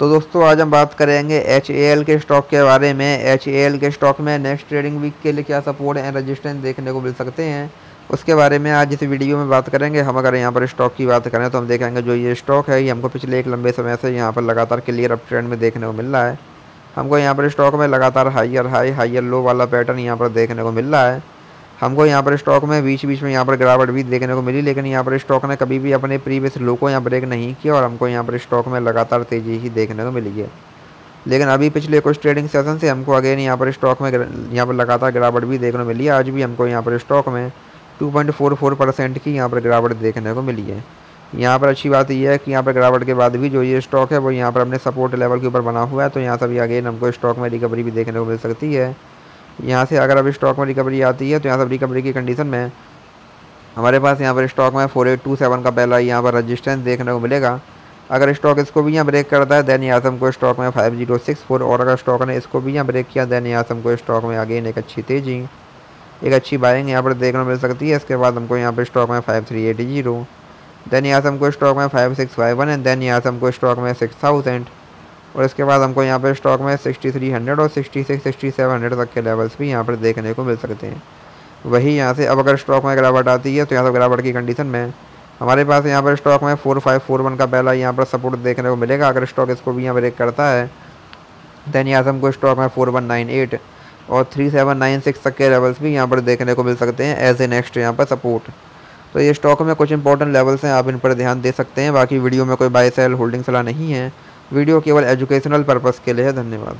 तो दोस्तों, आज हम बात करेंगे HAL के स्टॉक के बारे में। HAL के स्टॉक में नेक्स्ट ट्रेडिंग वीक के लिए क्या सपोर्ट एंड रजिस्टेंस देखने को मिल सकते हैं, उसके बारे में आज इस वीडियो में बात करेंगे। हम अगर यहाँ पर स्टॉक की बात करें तो हम देखेंगे जो ये स्टॉक है, ये हमको पिछले एक लंबे समय से यहाँ पर लगातार क्लियर अप ट्रेंड में देखने को मिल रहा है। हमको यहाँ पर स्टॉक में लगातार हाइयर हाई हाइयर लो वाला पैटर्न यहाँ पर देखने को मिल रहा है। हमको यहाँ पर स्टॉक में बीच बीच में यहाँ पर गिरावट भी देखने को मिली लेकिन यहाँ पर स्टॉक ने कभी भी अपने प्रीवियस लो को यहाँ ब्रेक नहीं किया और हमको यहाँ पर स्टॉक में लगातार तेज़ी ही देखने को मिली है लेकिन अभी पिछले कुछ ट्रेडिंग सेशन से हमको अगेन यहाँ पर स्टॉक में यहाँ पर लगातार गिरावट भी देखने को मिली है आज भी हमको यहाँ पर स्टॉक में टू परसेंट की यहाँ पर गिरावट देखने को मिली है यहाँ पर अच्छी बात यह है कि यहाँ पर गिरावट के बाद भी जो ये स्टॉक है वो यहाँ पर अपने सपोर्ट लेवल के ऊपर बना हुआ है तो यहाँ से भी अगेन हमको स्टॉक में रिकवरी भी देखने को मिल सकती है यहाँ से अगर अभी स्टॉक में रिकवरी आती है तो यहाँ से रिकवरी की कंडीशन में हमारे पास यहाँ पर स्टॉक में फोर एट टू सेवन का पहला यहाँ पर रजिस्टेंस देखने को मिलेगा। अगर स्टॉक इसको भी यहाँ ब्रेक करता है दैन से हमको स्टॉक में फाइव ज़ीरो सिक्स फोर और अगर स्टॉक ने इसको भी यहाँ ब्रेक किया दैन से हमको स्टॉक में अगेन एक अच्छी तेज़ी, एक अच्छी बाइंग यहाँ पर देखने को मिल सकती है। इसके बाद हमको यहाँ पर स्टॉक में five three eight zero then से हमको स्टॉक में five six five one and then से हमको स्टॉक में सिक्स थाउज़ेंड और इसके बाद हमको यहाँ पर स्टॉक में सिक्सटी थ्री हंड्रेड और sixty six sixty seven hundred तक के लेवल्स भी यहाँ पर देखने को मिल सकते हैं। वही यहाँ से अब अगर स्टॉक में गिरावट आती है तो यहाँ से गिरावट की कंडीशन में हमारे पास यहाँ पर स्टॉक में फोर फाइव फोर वन का पहला यहाँ पर सपोर्ट देखने को मिलेगा। अगर स्टॉक इसको भी यहाँ ब्रेक करता है दैन यहाँ से हमको स्टॉक में फोर वन नाइन एट और थ्री सेवन नाइन सिक्स तक के लेवल्स भी यहाँ पर देखने को मिल सकते हैं एज ए नेक्स्ट यहाँ पर सपोर्ट तो ये स्टॉक में कुछ इंपॉर्टेंट लेवल्स हैं, आप इन पर ध्यान दे सकते हैं। बाकी वीडियो में कोई बाई सेल होल्डिंग सलाह नहीं है। वीडियो केवल एजुकेशनल पर्पज़ के लिए है धन्यवाद।